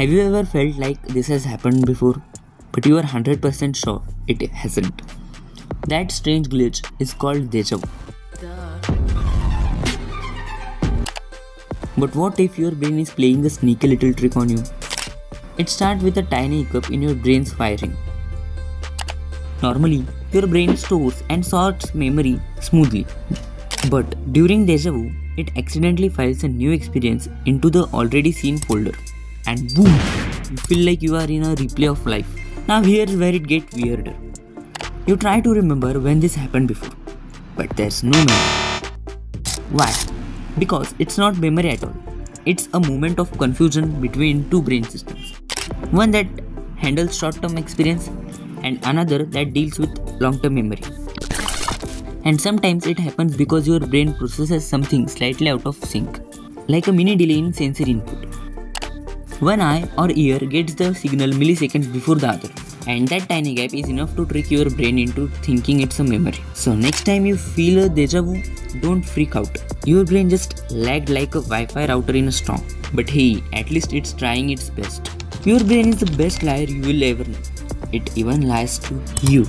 Have you ever felt like this has happened before, but you are 100% sure it hasn't? That strange glitch is called deja vu. But what if your brain is playing a sneaky little trick on you? It starts with a tiny hiccup in your brain's firing. Normally, your brain stores and sorts memory smoothly. But during deja vu, it accidentally files a new experience into the already seen folder. And boom! You feel like you are in a replay of life. Now here's where it gets weirder. You try to remember when this happened before, but there's no memory. Why? Because it's not memory at all. It's a moment of confusion between two brain systems. One that handles short term experience and another that deals with long term memory. And sometimes it happens because your brain processes something slightly out of sync, like a mini delay in sensory input. One eye or ear gets the signal milliseconds before the other, and that tiny gap is enough to trick your brain into thinking it's a memory. So, next time you feel a deja vu, don't freak out. Your brain just lagged like a Wi Fi router in a storm. But hey, at least it's trying its best. Your brain is the best liar you will ever know. It even lies to you.